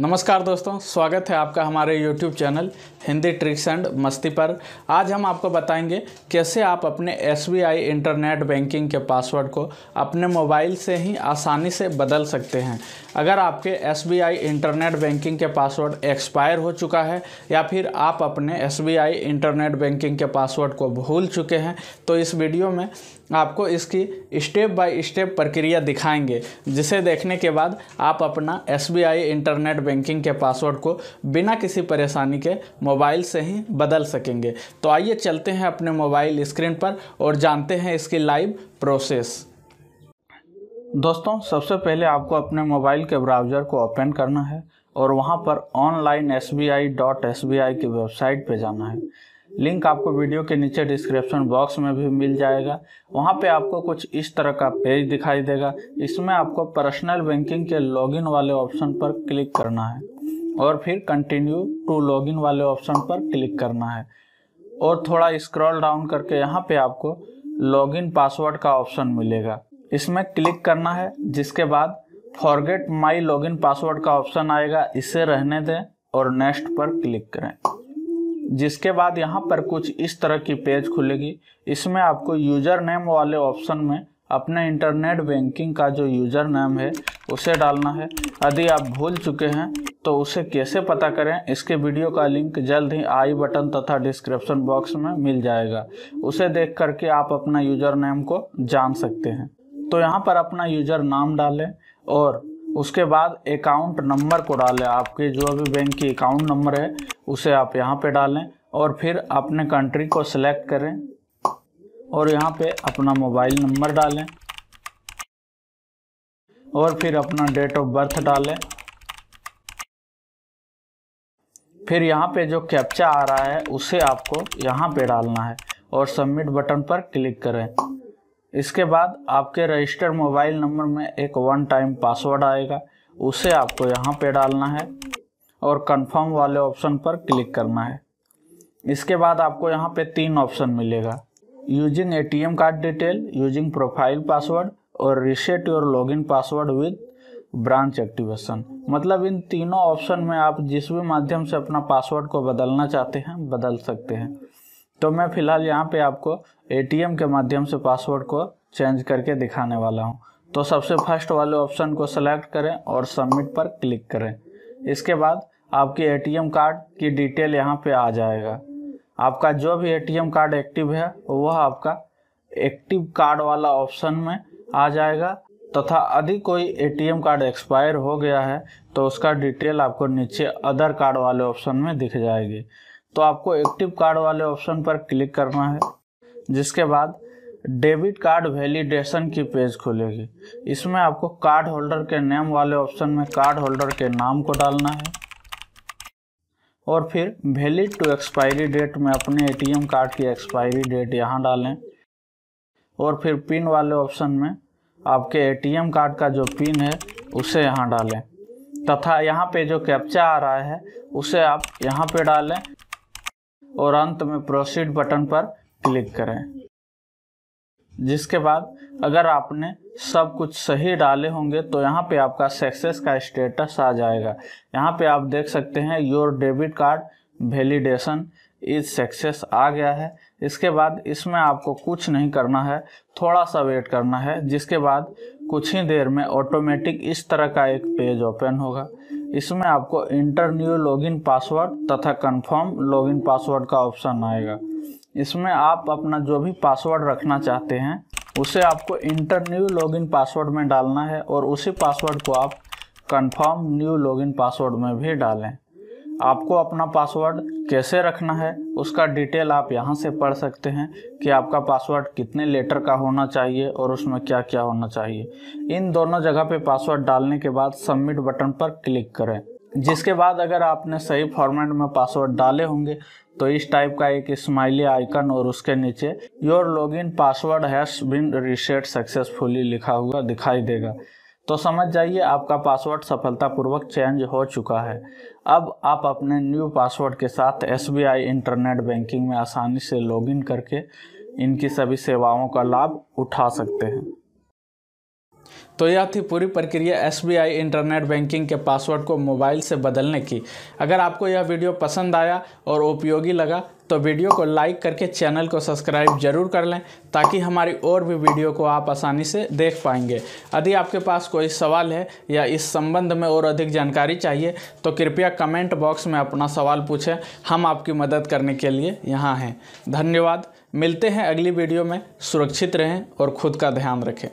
नमस्कार दोस्तों, स्वागत है आपका हमारे YouTube channel Hindi tricks and मस्ती पर। आज हम आपको बताएँगे कैसे आप अपने SBI इंटरनेट बैंकिंग के पासवर्ड को अपने मोबाइल से ही आसानी से बदल सकते हैं। अगर आपके SBI इंटरनेट बैंकिंग के पासवर्ड एक्सपायर हो चुका है या फिर आप अपने SBI इंटरनेट बैंकिंग के पासवर्ड को भूल चुके हैं तो इस वीडियो में आपको इसकी स्टेप बाय स्टेप प्रक्रिया दिखाएँगे, जिसे देखने के बाद आप अपना SBI इंटरनेट बैंकिंग के पासवर्ड को बिना किसी परेशानी के मोबाइल से ही बदल सकेंगे। तो आइए चलते हैं अपने मोबाइल स्क्रीन पर और जानते हैं इसकी लाइव प्रोसेस दोस्तों, सबसे पहले आपको अपने मोबाइल के ब्राउज़र को ओपन करना है और वहाँ पर online S B I dot S B I की वेबसाइट पर जाना है। लिंक आपको वीडियो के नीचे डिस्क्रिप्शन बॉक्स में भी मिल जाएगा। वहाँ पे आपको कुछ इस तरह का पेज दिखाई देगा। इसमें आपको पर्सनल बैंकिंग के लॉगिन वाले ऑप्शन पर क्लिक करना है और फिर कंटिन्यू टू लॉगिन वाले ऑप्शन पर क्लिक करना है। और थोड़ा स्क्रॉल डाउन करके यहाँ पे आपको लॉगिन पासवर्ड का ऑप्शन मिलेगा। इसमें क्लिक करना है, जिसके बाद फॉरगेट माई लॉगिन पासवर्ड का ऑप्शन आएगा। इसे रहने दें और नेक्स्ट पर क्लिक करें। जिसके बाद यहाँ पर कुछ इस तरह की पेज खुलेगी। इसमें आपको यूज़र नेम वाले ऑप्शन में अपने इंटरनेट बैंकिंग का जो यूज़र नेम है, उसे डालना है। यदि आप भूल चुके हैं तो उसे कैसे पता करें? इसके वीडियो का लिंक जल्द ही आई बटन तथा डिस्क्रिप्शन बॉक्स में मिल जाएगा। उसे देख करके आप अपना यूज़र नेम को जान सकते हैं। तो यहाँ पर अपना यूज़र नाम डालें और उसके बाद अकाउंट नंबर को डालें। आपके जो अभी बैंक की अकाउंट नंबर है, उसे आप यहाँ पे डालें और फिर अपने कंट्री को सिलेक्ट करें और यहाँ पे अपना मोबाइल नंबर डालें और फिर अपना डेट ऑफ़ बर्थ डालें। फिर यहाँ पे जो कैप्चा आ रहा है, उसे आपको यहाँ पे डालना है और सबमिट बटन पर क्लिक करें। इसके बाद आपके रजिस्टर मोबाइल नंबर में एक वन टाइम पासवर्ड आएगा, उसे आपको यहाँ पे डालना है और कंफर्म वाले ऑप्शन पर क्लिक करना है। इसके बाद आपको यहाँ पे तीन ऑप्शन मिलेगा, using ATM card detail, using profile password और reset your login password with branch activation. मतलब इन तीनों ऑप्शन में आप जिस भी माध्यम से अपना पासवर्ड को बदलना चाहते हैं, बदल सकते हैं। तो मैं फ़िलहाल यहाँ पे आपको एटीएम के माध्यम से पासवर्ड को चेंज करके दिखाने वाला हूँ। तो सबसे फ़र्स्ट वाले ऑप्शन को सेलेक्ट करें और सबमिट पर क्लिक करें। इसके बाद आपकी एटीएम कार्ड की डिटेल यहाँ पे आ जाएगा। आपका जो भी एटीएम कार्ड एक्टिव है, वह आपका एक्टिव कार्ड वाला ऑप्शन में आ जाएगा तथा यदि कोई एटीएम कार्ड एक्सपायर हो गया है तो उसका डिटेल आपको नीचे अदर कार्ड वाले ऑप्शन में दिख जाएगी। तो आपको एक्टिव कार्ड वाले ऑप्शन पर क्लिक करना है, जिसके बाद डेबिट कार्ड वैलिडेशन की पेज खुलेगी। इसमें आपको कार्ड होल्डर के नेम वाले ऑप्शन में कार्ड होल्डर के नाम को डालना है और फिर वैलिड टू एक्सपायरी डेट में अपने एटीएम कार्ड की एक्सपायरी डेट यहाँ डालें और फिर पिन वाले ऑप्शन में आपके एटीएम कार्ड का जो पिन है, उसे यहाँ डालें। तथा यहाँ पे जो कैप्चा आ रहा है, उसे आप यहाँ पे डालें और अंत में प्रोसीड बटन पर क्लिक करें। जिसके बाद अगर आपने सब कुछ सही डाले होंगे तो यहाँ पे आपका सक्सेस का स्टेटस आ जाएगा। यहाँ पे आप देख सकते हैं your debit card validation is success आ गया है। इसके बाद इसमें आपको कुछ नहीं करना है थोड़ा सा वेट करना है, जिसके बाद कुछ ही देर में ऑटोमेटिक इस तरह का एक पेज ओपन होगा। इसमें आपको इंटर न्यू लॉगिन पासवर्ड तथा कंफर्म लॉगिन पासवर्ड का ऑप्शन आएगा। इसमें आप अपना जो भी पासवर्ड रखना चाहते हैं, उसे आपको इंटर न्यू लॉगिन पासवर्ड में डालना है और उसी पासवर्ड को आप कंफर्म न्यू लॉगिन पासवर्ड में भी डालें। आपको अपना पासवर्ड कैसे रखना है, उसका डिटेल आप यहाँ से पढ़ सकते हैं कि आपका पासवर्ड कितने लेटर का होना चाहिए और उसमें क्या क्या होना चाहिए। इन दोनों जगह पे पासवर्ड डालने के बाद सबमिट बटन पर क्लिक करें। जिसके बाद अगर आपने सही फॉर्मेट में पासवर्ड डाले होंगे तो इस टाइप का एक स्माइली आइकन और उसके नीचे your login password has been reset successfully लिखा हुआ दिखाई देगा। तो समझ जाइए, आपका पासवर्ड सफलतापूर्वक चेंज हो चुका है। अब आप अपने न्यू पासवर्ड के साथ एसबीआई इंटरनेट बैंकिंग में आसानी से लॉगिन करके इनकी सभी सेवाओं का लाभ उठा सकते हैं। तो यह थी पूरी प्रक्रिया एसबीआई इंटरनेट बैंकिंग के पासवर्ड को मोबाइल से बदलने की। अगर आपको यह वीडियो पसंद आया और उपयोगी लगा तो वीडियो को लाइक करके चैनल को सब्सक्राइब ज़रूर कर लें, ताकि हमारी और भी वीडियो को आप आसानी से देख पाएँगे। यदि आपके पास कोई सवाल है या इस संबंध में और अधिक जानकारी चाहिए तो कृपया कमेंट बॉक्स में अपना सवाल पूछें। हम आपकी मदद करने के लिए यहाँ हैं। धन्यवाद। मिलते हैं अगली वीडियो में। सुरक्षित रहें और खुद का ध्यान रखें।